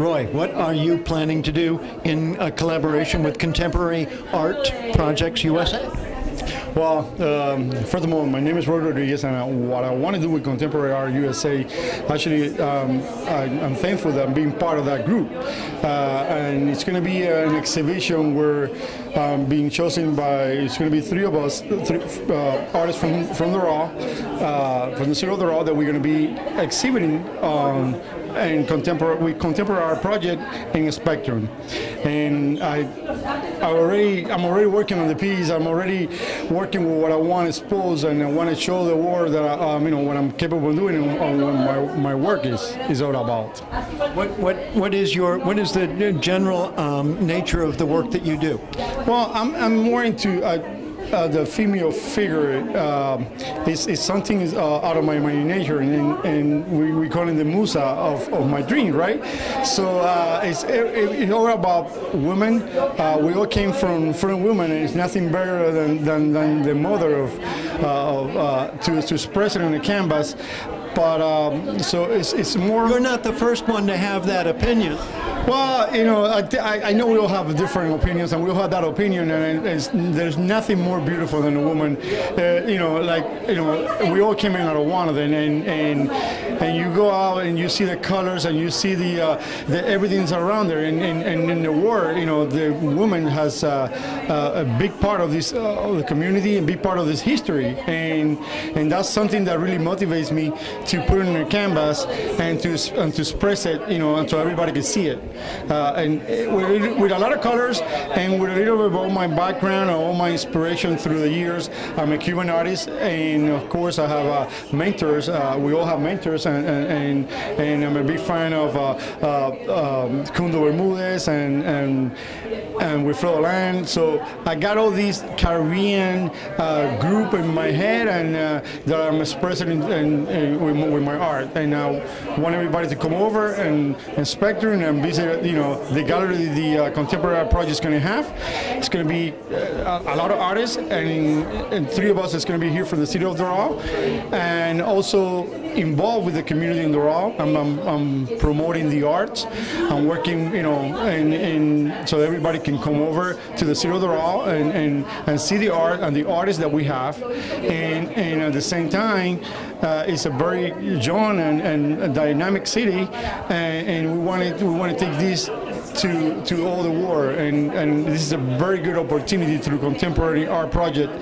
Roy, what are you planning to do in a collaboration with Contemporary Art Projects USA? Well, um, first of all, my name is Roy Rodriguez, and uh, what I want to do with Contemporary Art USA, actually, um, I, am thankful that I'm being part of that group. Uh, and it's going to be an exhibition where um, being chosen by, it's going to be three of us, three, uh, artists from, from Doral, uh, from the City of Doral, that we're going to be exhibiting um, and contemporary with contemporary project in Spectrum, and I, I already I'm already working on the piece. I'm already working with what I want to expose and I want to show the world that I, um, you know what I'm capable of doing and what my, my work is is all about. What what what is your what is the general um, nature of the work that you do? Well, I'm I'm more into. Uh, uh, the female figure uh, is, is something uh, out of my imagination, and, and we, we call it the musa of, of my dream, right? So uh, it's, it, it's all about women. Uh, we all came from from women, and it's nothing better than, than, than the mother of, uh, of to, to express it on the canvas. But um, so it's, it's more. You're not the first one to have that opinion. Well, you know, I, I know we all have different opinions, and we all have that opinion, and there's nothing more beautiful than a woman. Uh, you know, like you know, we all came in out of one of them, and and and you go out and you see the colors, and you see the, uh, the everything's around there, and, and, and in the war, you know, the woman has uh, uh, a big part of this uh, of the community, and big part of this history, and and that's something that really motivates me to put it on a canvas and to and to express it, you know, so everybody can see it uh, and with, with, a lot of colors and with a little bit of my background and all my inspiration through the years. I'm a Cuban artist, and of course I have mentors. We all have mentors, and, and, and I'm a big fan of uh, uh, um, Cundo Bermudez and and and Wilfredo Lam. So I got all these Caribbean uh, group in my head, and that I'm expressing in, in, in, with, with, my art. And I want everybody to come over and inspect and visit you know, the gallery the uh, Contemporary Project is going to have. It's going to be uh, a, lot of artists, and, and three of us is going to be here from the city of Doral, and also involved with the community in Doral. I'm, I'm, I'm promoting the arts. I'm working, you know, and, and so everybody can come over to the city of Doral and, and, and see the art and the artists that we have, and, and at the same time, uh, it's a very young and, and dynamic city, and, and we want to we want to take this to to all the world, and and this is a very good opportunity through contemporary art project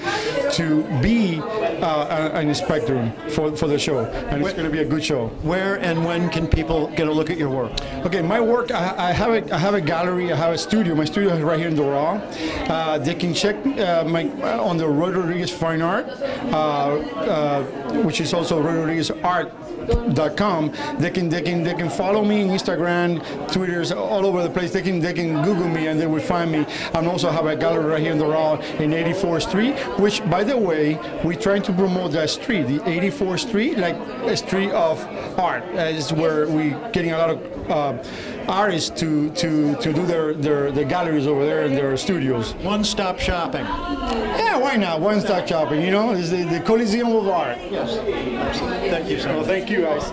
to be uh, in spectrum for for the show, and it's going to be a good show. Where and when can people get a look at your work? Okay, my work I, I have a I have a gallery, I have a studio. My studio is right here in Doral. Uh, they can check uh, my on the Rodriguez Fine Art, uh, uh, which is also Rodriguez Art com. They can they can they can follow me on Instagram, Twitter's all over the place. They can they can Google me and they will find me. I also have a gallery right here in Doral in 84th Street, which by the way we're trying to promote that street, the 84th Street, like a street of art. Uh, is where we're getting a lot of. Uh, artists to, to, to do their, their, their galleries over there in their studios. One-stop shopping. Yeah, why not? One-stop shopping, you know? It's the, the Coliseum of Art. Yes. Thank you so much. Well, thank you, guys.